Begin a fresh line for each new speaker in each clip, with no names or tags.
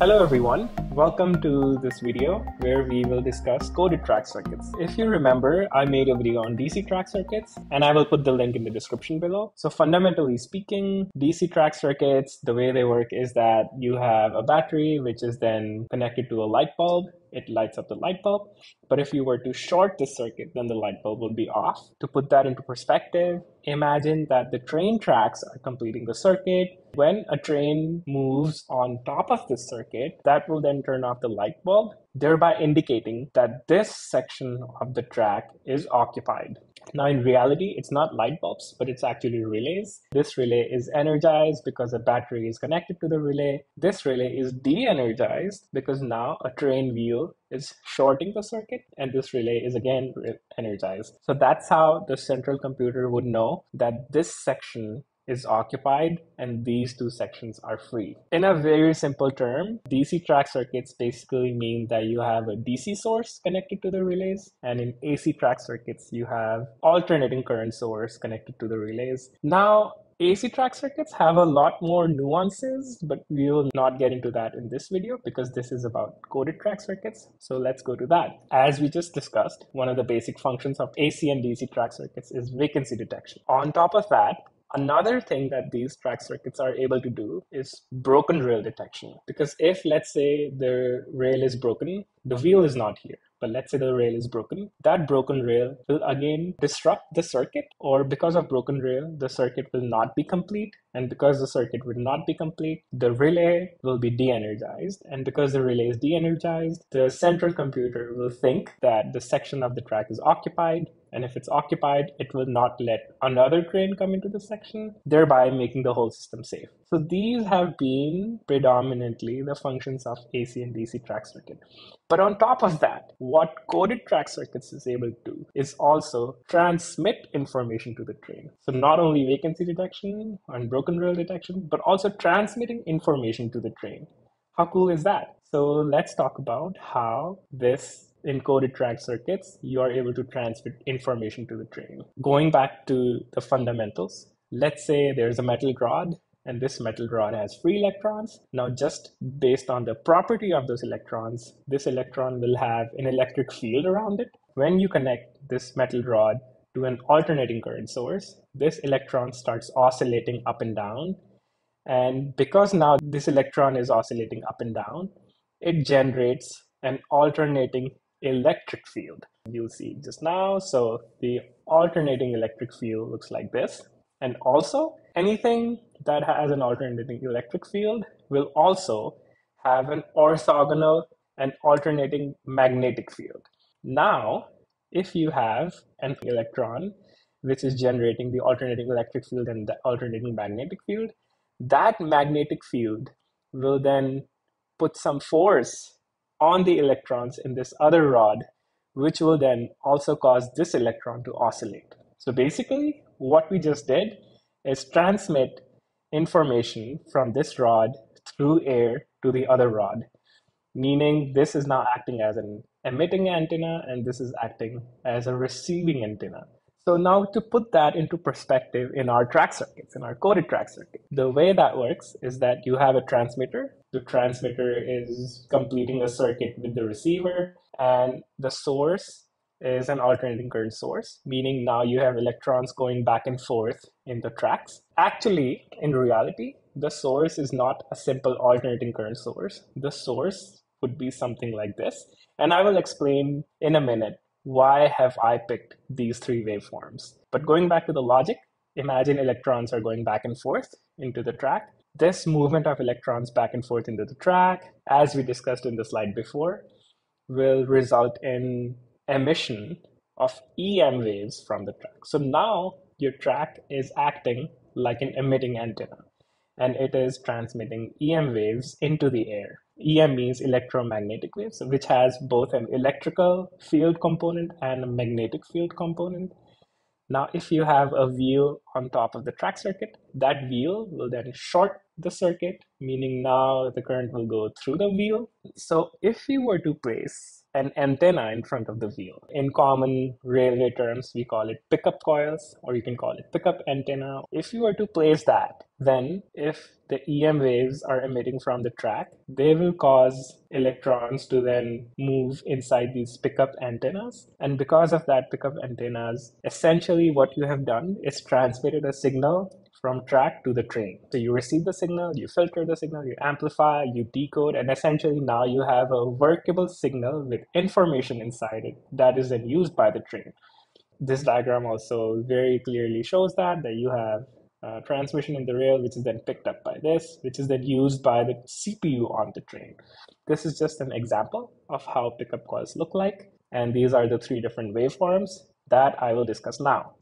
Hello everyone, welcome to this video where we will discuss coded track circuits. If you remember, I made a video on DC track circuits and I will put the link in the description below. So fundamentally speaking, DC track circuits, the way they work is that you have a battery which is then connected to a light bulb it lights up the light bulb. But if you were to short the circuit, then the light bulb would be off. To put that into perspective, imagine that the train tracks are completing the circuit. When a train moves on top of the circuit, that will then turn off the light bulb, thereby indicating that this section of the track is occupied. Now, in reality, it's not light bulbs, but it's actually relays. This relay is energized because a battery is connected to the relay. This relay is de energized because now a train wheel is shorting the circuit and this relay is again energized. So that's how the central computer would know that this section is occupied and these two sections are free. In a very simple term, DC track circuits basically mean that you have a DC source connected to the relays and in AC track circuits you have alternating current source connected to the relays. Now AC track circuits have a lot more nuances, but we will not get into that in this video because this is about coded track circuits. So let's go to that. As we just discussed, one of the basic functions of AC and DC track circuits is vacancy detection. On top of that, Another thing that these track circuits are able to do is broken rail detection. Because if, let's say, the rail is broken, the wheel is not here but let's say the rail is broken, that broken rail will again disrupt the circuit, or because of broken rail, the circuit will not be complete. And because the circuit will not be complete, the relay will be de energized. And because the relay is de energized, the central computer will think that the section of the track is occupied. And if it's occupied, it will not let another train come into the section, thereby making the whole system safe. So these have been predominantly the functions of AC and DC track circuit. But on top of that, what coded track circuits is able to do is also transmit information to the train. So not only vacancy detection and broken rail detection, but also transmitting information to the train. How cool is that? So let's talk about how this encoded track circuits, you are able to transmit information to the train. Going back to the fundamentals, let's say there's a metal rod and this metal rod has free electrons. Now, just based on the property of those electrons, this electron will have an electric field around it. When you connect this metal rod to an alternating current source, this electron starts oscillating up and down. And because now this electron is oscillating up and down, it generates an alternating electric field. You'll see just now. So the alternating electric field looks like this. And also, anything that has an alternating electric field will also have an orthogonal and alternating magnetic field. Now, if you have an electron which is generating the alternating electric field and the alternating magnetic field, that magnetic field will then put some force on the electrons in this other rod, which will then also cause this electron to oscillate. So basically, what we just did is transmit information from this rod through air to the other rod, meaning this is now acting as an emitting antenna and this is acting as a receiving antenna. So now to put that into perspective in our track circuits, in our coded track circuit, the way that works is that you have a transmitter. The transmitter is completing a circuit with the receiver and the source is an alternating current source, meaning now you have electrons going back and forth in the tracks. Actually, in reality, the source is not a simple alternating current source. The source would be something like this. And I will explain in a minute why have I picked these three waveforms. But going back to the logic, imagine electrons are going back and forth into the track. This movement of electrons back and forth into the track, as we discussed in the slide before, will result in emission of EM waves from the track. So now your track is acting like an emitting antenna and it is transmitting EM waves into the air. EM means electromagnetic waves, which has both an electrical field component and a magnetic field component. Now, if you have a wheel on top of the track circuit, that wheel will then short the circuit, meaning now the current will go through the wheel. So if we were to place an antenna in front of the wheel, in common railway terms, we call it pickup coils, or you can call it pickup antenna. If you were to place that then if the EM waves are emitting from the track, they will cause electrons to then move inside these pickup antennas. And because of that pickup antennas, essentially what you have done is transmitted a signal from track to the train. So you receive the signal, you filter the signal, you amplify, you decode, and essentially now you have a workable signal with information inside it that is then used by the train. This diagram also very clearly shows that, that you have uh, transmission in the rail, which is then picked up by this, which is then used by the CPU on the train. This is just an example of how pickup coils look like. And these are the three different waveforms that I will discuss now.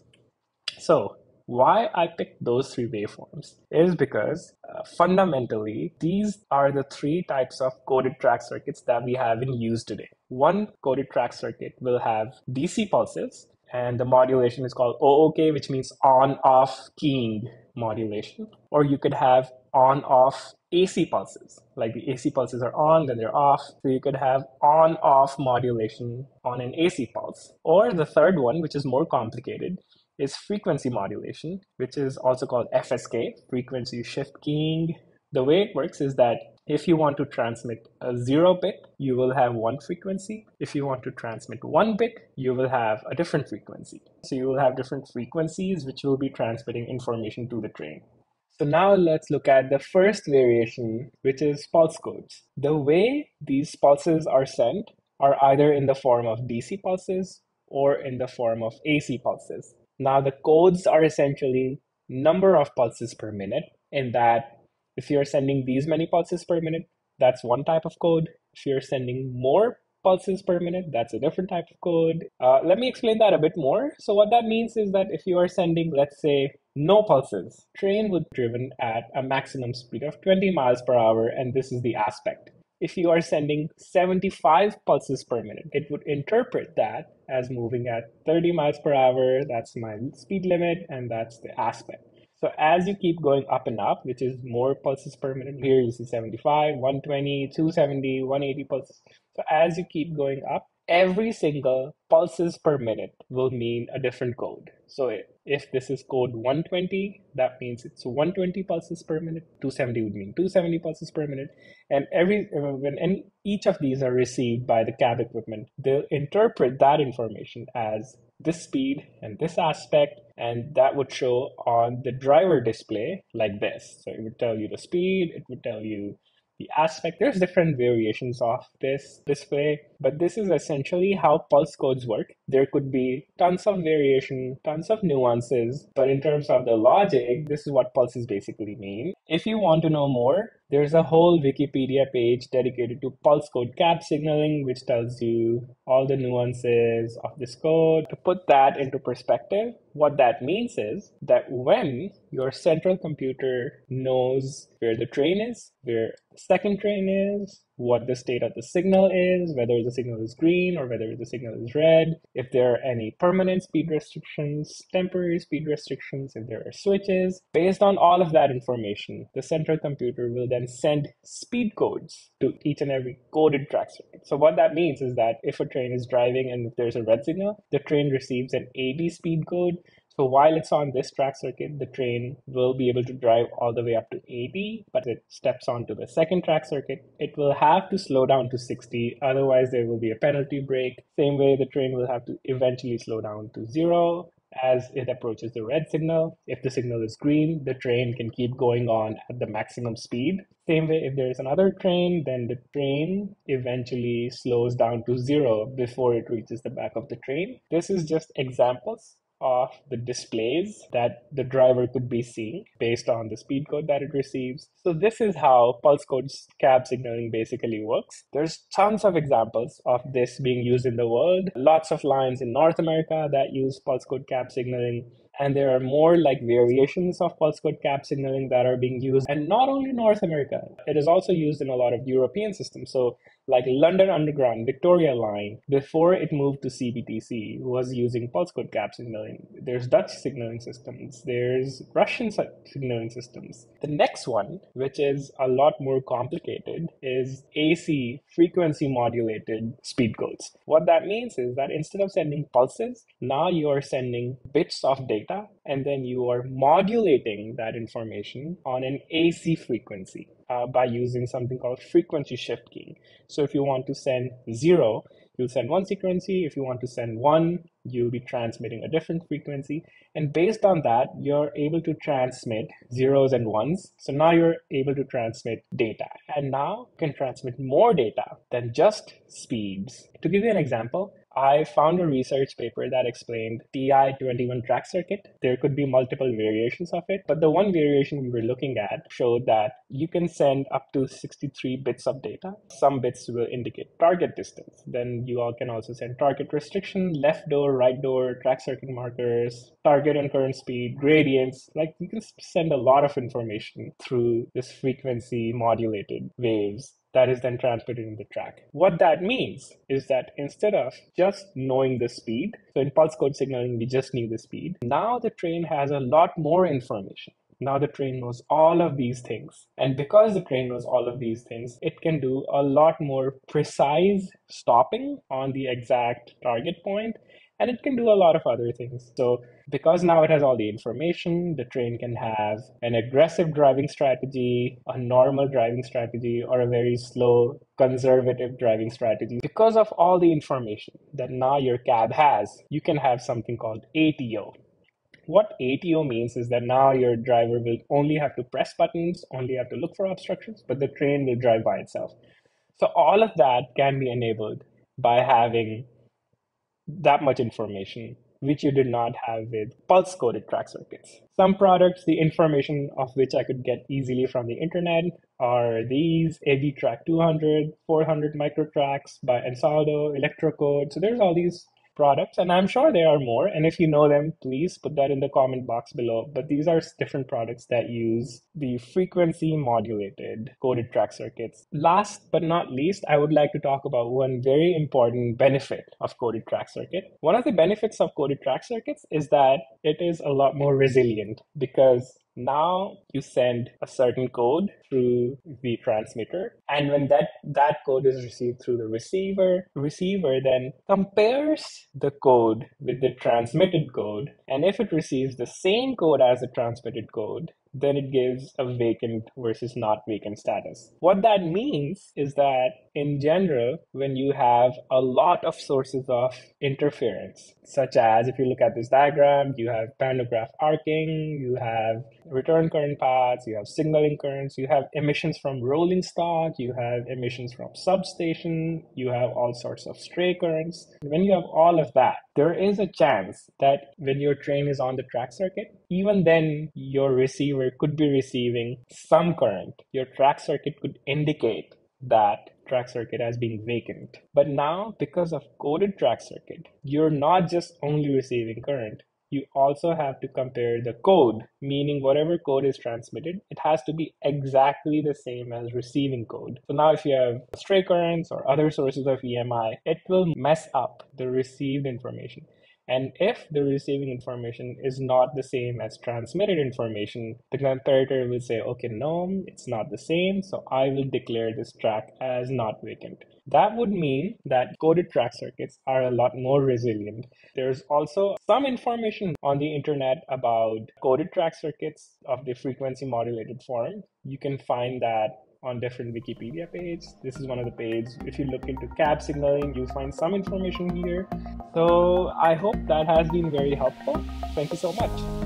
So why I picked those three waveforms is because uh, fundamentally, these are the three types of coded track circuits that we have in use today. One coded track circuit will have DC pulses, and the modulation is called OOK, which means on-off keying modulation. Or you could have on-off AC pulses, like the AC pulses are on, then they're off. So you could have on-off modulation on an AC pulse. Or the third one, which is more complicated, is frequency modulation, which is also called FSK, frequency shift keying. The way it works is that if you want to transmit a zero bit, you will have one frequency. If you want to transmit one bit, you will have a different frequency. So you will have different frequencies which will be transmitting information to the train. So now let's look at the first variation, which is pulse codes. The way these pulses are sent are either in the form of DC pulses or in the form of AC pulses. Now the codes are essentially number of pulses per minute in that if you're sending these many pulses per minute, that's one type of code. If you're sending more pulses per minute, that's a different type of code. Uh, let me explain that a bit more. So what that means is that if you are sending, let's say, no pulses, train would be driven at a maximum speed of 20 miles per hour, and this is the aspect if you are sending 75 pulses per minute, it would interpret that as moving at 30 miles per hour. That's my speed limit, and that's the aspect. So as you keep going up and up, which is more pulses per minute, here you see 75, 120, 270, 180 pulses. So as you keep going up, every single pulses per minute will mean a different code. So if this is code 120, that means it's 120 pulses per minute. 270 would mean 270 pulses per minute. And every when any, each of these are received by the cab equipment, they'll interpret that information as this speed and this aspect, and that would show on the driver display like this. So it would tell you the speed, it would tell you the aspect. There's different variations of this display, but this is essentially how pulse codes work. There could be tons of variation, tons of nuances, but in terms of the logic, this is what pulses basically mean. If you want to know more, there's a whole Wikipedia page dedicated to pulse code cab signaling, which tells you all the nuances of this code. To put that into perspective, what that means is that when your central computer knows where the train is, where the second train is, what the state of the signal is, whether the signal is green or whether the signal is red, if there are any permanent speed restrictions, temporary speed restrictions, if there are switches. Based on all of that information, the central computer will then send speed codes to each and every coded track circuit. So what that means is that if a train is driving and if there's a red signal, the train receives an AB speed code so while it's on this track circuit, the train will be able to drive all the way up to 80, but it steps onto the second track circuit. It will have to slow down to 60, otherwise there will be a penalty brake. Same way, the train will have to eventually slow down to zero as it approaches the red signal. If the signal is green, the train can keep going on at the maximum speed. Same way, if there is another train, then the train eventually slows down to zero before it reaches the back of the train. This is just examples of the displays that the driver could be seeing based on the speed code that it receives. So this is how pulse code cab signaling basically works. There's tons of examples of this being used in the world. Lots of lines in North America that use pulse code cab signaling and there are more like variations of pulse code cab signaling that are being used and not only north america it is also used in a lot of european systems so like london underground victoria line before it moved to cbtc was using pulse code cab signaling there's dutch signaling systems. There's russian signaling systems. The next one which is a lot more complicated is ac frequency modulated speed codes. What that means is that instead of sending pulses now you are sending bits of data, and then you are modulating that information on an AC frequency uh, by using something called frequency shift keying. So if you want to send zero, you'll send one frequency. If you want to send one, you'll be transmitting a different frequency. And based on that, you're able to transmit zeros and ones. So now you're able to transmit data. And now can transmit more data than just speeds. To give you an example, I found a research paper that explained TI-21 track circuit. There could be multiple variations of it, but the one variation we were looking at showed that you can send up to 63 bits of data. Some bits will indicate target distance. Then you all can also send target restriction, left door, right door, track circuit markers, target and current speed, gradients. Like you can send a lot of information through this frequency modulated waves that is then transmitted in the track. What that means is that instead of just knowing the speed, so in pulse code signaling, we just knew the speed. Now the train has a lot more information. Now the train knows all of these things. And because the train knows all of these things, it can do a lot more precise stopping on the exact target point and it can do a lot of other things. So, because now it has all the information, the train can have an aggressive driving strategy, a normal driving strategy, or a very slow, conservative driving strategy. Because of all the information that now your cab has, you can have something called ATO. What ATO means is that now your driver will only have to press buttons, only have to look for obstructions, but the train will drive by itself. So, all of that can be enabled by having that much information, which you did not have with pulse coded track circuits. Some products, the information of which I could get easily from the internet are these AB Track 200, 400 microtracks by Ansaldo, Electrocode. So there's all these products, and I'm sure there are more. And if you know them, please put that in the comment box below. But these are different products that use the frequency modulated coded track circuits. Last but not least, I would like to talk about one very important benefit of coded track circuit. One of the benefits of coded track circuits is that it is a lot more resilient because now you send a certain code through the transmitter and when that that code is received through the receiver receiver then compares the code with the transmitted code and if it receives the same code as the transmitted code then it gives a vacant versus not vacant status. What that means is that in general, when you have a lot of sources of interference, such as if you look at this diagram, you have pantograph arcing, you have return current paths, you have signaling currents, you have emissions from rolling stock, you have emissions from substation, you have all sorts of stray currents. When you have all of that, there is a chance that when your train is on the track circuit, even then your receiver could be receiving some current. Your track circuit could indicate that track circuit as being vacant. But now, because of coded track circuit, you're not just only receiving current, you also have to compare the code, meaning whatever code is transmitted, it has to be exactly the same as receiving code. So now if you have stray currents or other sources of EMI, it will mess up the received information. And if the receiving information is not the same as transmitted information, the comparator will say, okay, no, it's not the same, so I will declare this track as not vacant. That would mean that coded track circuits are a lot more resilient. There's also some information on the internet about coded track circuits of the frequency modulated form. You can find that on different Wikipedia pages. This is one of the pages. If you look into cab signaling, you'll find some information here. So I hope that has been very helpful. Thank you so much.